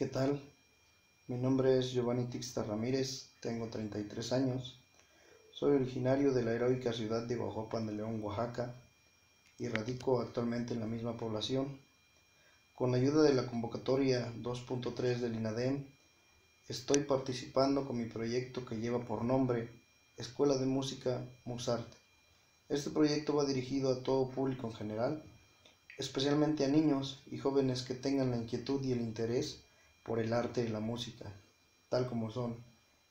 ¿Qué tal? Mi nombre es Giovanni Tixta Ramírez, tengo 33 años, soy originario de la heroica ciudad de Guajopan de León, Oaxaca, y radico actualmente en la misma población. Con la ayuda de la convocatoria 2.3 del INADEM, estoy participando con mi proyecto que lleva por nombre Escuela de Música Musart. Este proyecto va dirigido a todo público en general, especialmente a niños y jóvenes que tengan la inquietud y el interés por el arte y la música, tal como son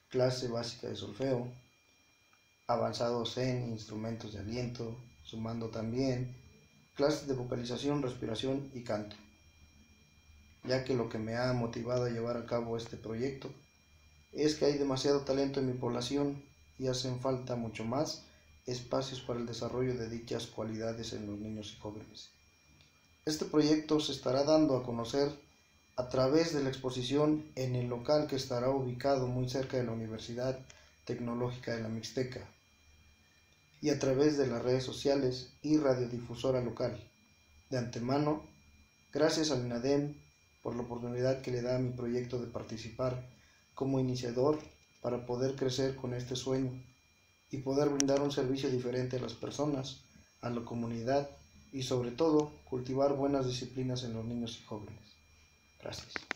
clase básica de solfeo, avanzados en instrumentos de aliento, sumando también clases de vocalización, respiración y canto, ya que lo que me ha motivado a llevar a cabo este proyecto es que hay demasiado talento en mi población y hacen falta mucho más espacios para el desarrollo de dichas cualidades en los niños y jóvenes. Este proyecto se estará dando a conocer a través de la exposición en el local que estará ubicado muy cerca de la Universidad Tecnológica de la Mixteca y a través de las redes sociales y radiodifusora local. De antemano, gracias al INADEM por la oportunidad que le da a mi proyecto de participar como iniciador para poder crecer con este sueño y poder brindar un servicio diferente a las personas, a la comunidad y sobre todo cultivar buenas disciplinas en los niños y jóvenes. Gracias.